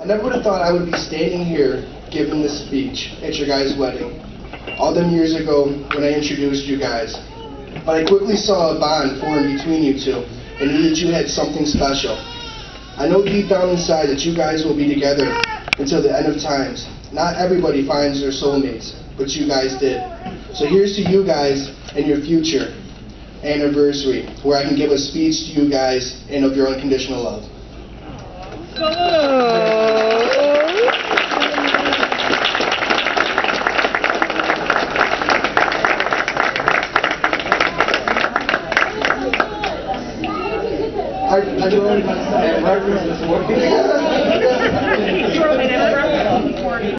I never would have thought I would be standing here giving this speech at your guys' wedding, all them years ago when I introduced you guys. But I quickly saw a bond form between you two and knew that you had something special. I know deep down inside that you guys will be together until the end of times. Not everybody finds their soulmates, but you guys did. So here's to you guys and your future anniversary, where I can give a speech to you guys and of your unconditional love. I, I wrote it myself.